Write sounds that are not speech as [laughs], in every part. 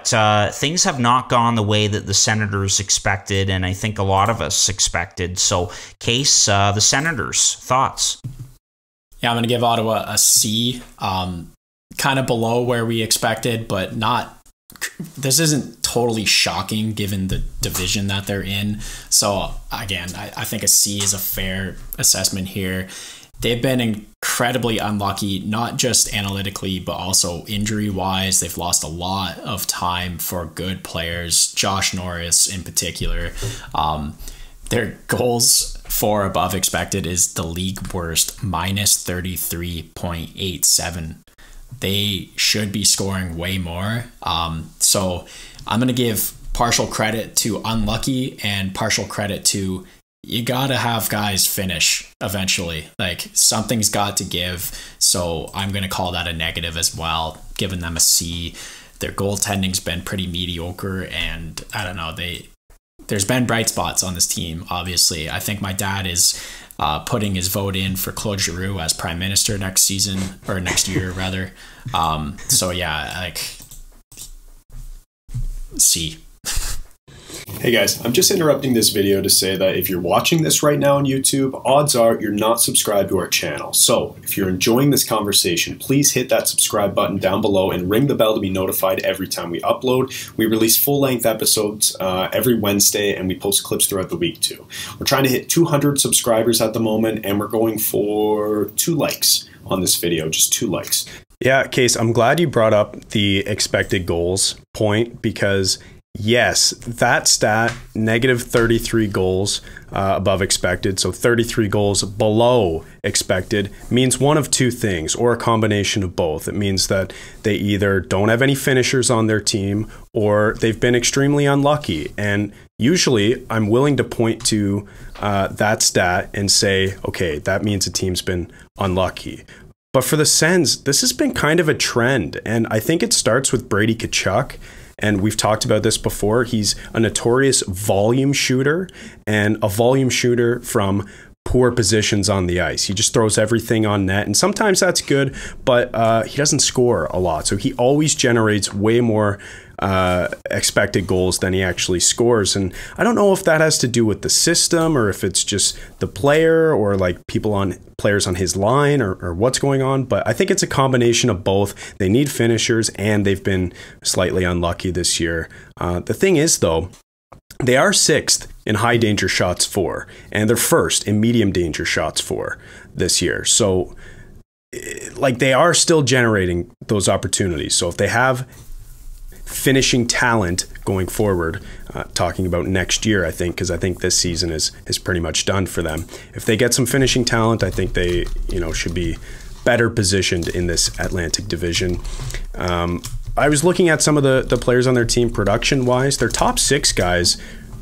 but uh, things have not gone the way that the Senators expected, and I think a lot of us expected. So, Case, uh, the Senators, thoughts? Yeah, I'm going to give Ottawa a C. Um, kind of below where we expected, but not. This isn't totally shocking given the division that they're in. So, again, I, I think a C is a fair assessment here they've been incredibly unlucky, not just analytically, but also injury wise. They've lost a lot of time for good players, Josh Norris in particular. Um, their goals for above expected is the league worst, minus 33.87. They should be scoring way more. Um, so I'm going to give partial credit to unlucky and partial credit to you got to have guys finish eventually. Like something's got to give. So I'm going to call that a negative as well, giving them a C. Their goaltending's been pretty mediocre, and I don't know. They there's been bright spots on this team. Obviously, I think my dad is uh, putting his vote in for Claude Giroux as prime minister next season or next year rather. Um, so yeah, like C. Hey guys, I'm just interrupting this video to say that if you're watching this right now on YouTube, odds are you're not subscribed to our channel. So if you're enjoying this conversation, please hit that subscribe button down below and ring the bell to be notified every time we upload. We release full-length episodes uh, every Wednesday and we post clips throughout the week too. We're trying to hit 200 subscribers at the moment and we're going for two likes on this video, just two likes. Yeah, Case, I'm glad you brought up the expected goals point because Yes, that stat, negative 33 goals uh, above expected, so 33 goals below expected, means one of two things, or a combination of both. It means that they either don't have any finishers on their team or they've been extremely unlucky. And usually I'm willing to point to uh, that stat and say, okay, that means a team's been unlucky. But for the Sens, this has been kind of a trend. And I think it starts with Brady Tkachuk and we've talked about this before. He's a notorious volume shooter and a volume shooter from poor positions on the ice. He just throws everything on net, and sometimes that's good, but uh, he doesn't score a lot. So he always generates way more uh, expected goals than he actually scores. And I don't know if that has to do with the system or if it's just the player or like people on players on his line or, or what's going on. But I think it's a combination of both. They need finishers and they've been slightly unlucky this year. Uh, the thing is, though, they are sixth in high danger shots for, and they're first in medium danger shots for this year. So, eh, like, they are still generating those opportunities. So, if they have finishing talent going forward. Uh, talking about next year, I think, because I think this season is is pretty much done for them. If they get some finishing talent, I think they you know should be better positioned in this Atlantic Division. Um, I was looking at some of the the players on their team production wise. Their top six guys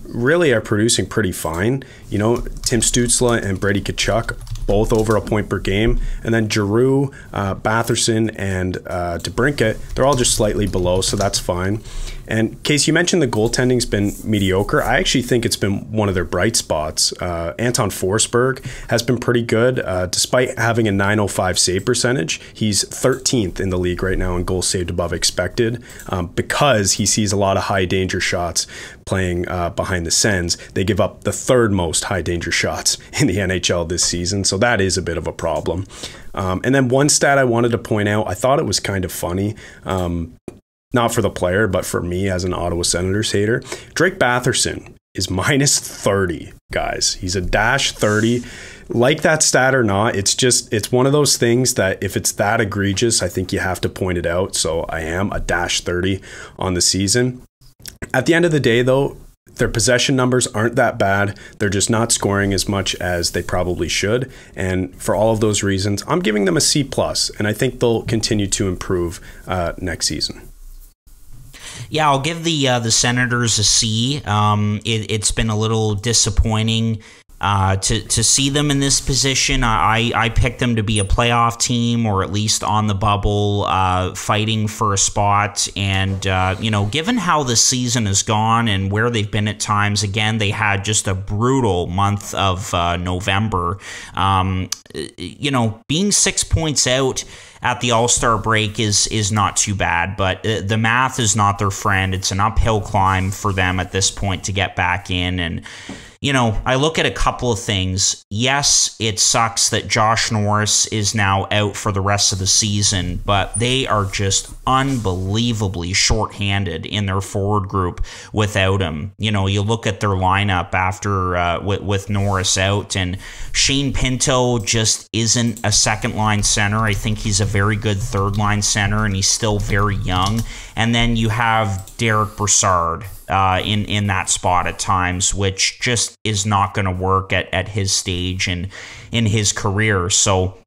really are producing pretty fine. You know, Tim Stutzle and Brady Tkachuk both over a point per game. And then Giroux, uh, Batherson, and uh, DeBrincat, they're all just slightly below, so that's fine. And Case, you mentioned the goaltending's been mediocre. I actually think it's been one of their bright spots. Uh, Anton Forsberg has been pretty good, uh, despite having a 905 save percentage. He's 13th in the league right now in goals saved above expected um, because he sees a lot of high danger shots playing uh, behind the Sens. They give up the third most high danger shots in the NHL this season, so that is a bit of a problem. Um, and then one stat I wanted to point out, I thought it was kind of funny. Um, not for the player, but for me as an Ottawa Senators hater. Drake Batherson is [laughs] minus 30, guys. He's a dash 30. Like that stat or not, it's just, it's one of those things that if it's that egregious, I think you have to point it out. So I am a dash 30 on the season. At the end of the day, though, their possession numbers aren't that bad. They're just not scoring as much as they probably should. And for all of those reasons, I'm giving them a C plus, and I think they'll continue to improve uh, next season. Yeah, I'll give the uh, the Senators a C. Um, it, has been a little disappointing uh, to to see them in this position, I I picked them to be a playoff team or at least on the bubble, uh, fighting for a spot. And uh, you know, given how the season has gone and where they've been at times, again they had just a brutal month of uh, November. Um, you know, being six points out at the All Star break is is not too bad, but uh, the math is not their friend. It's an uphill climb for them at this point to get back in and you know, I look at a couple of things. Yes, it sucks that Josh Norris is now out for the rest of the season, but they are just unbelievably shorthanded in their forward group without him. You know, you look at their lineup after uh, with, with Norris out, and Shane Pinto just isn't a second line center. I think he's a very good third line center, and he's still very young. And then you have Derek Brassard uh, in in that spot at times, which just is not going to work at, at his stage and in his career. So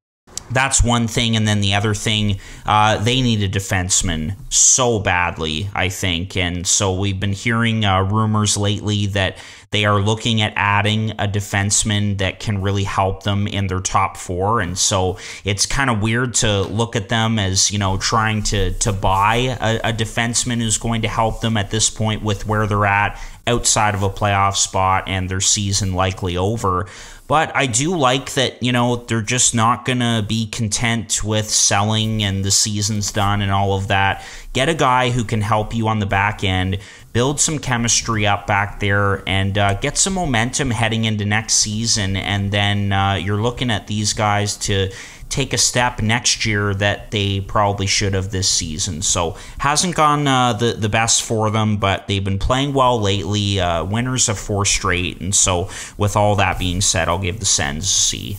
that's one thing, and then the other thing, uh, they need a defenseman so badly, I think, and so we've been hearing uh, rumors lately that they are looking at adding a defenseman that can really help them in their top four, and so it's kind of weird to look at them as you know trying to to buy a, a defenseman who's going to help them at this point with where they're at outside of a playoff spot and their season likely over. But I do like that, you know, they're just not going to be content with selling and the season's done and all of that. Get a guy who can help you on the back end, build some chemistry up back there, and uh, get some momentum heading into next season. And then uh, you're looking at these guys to take a step next year that they probably should have this season. So hasn't gone uh, the the best for them, but they've been playing well lately. Uh, winners of four straight, and so with all that being said, I'll give the Sens C.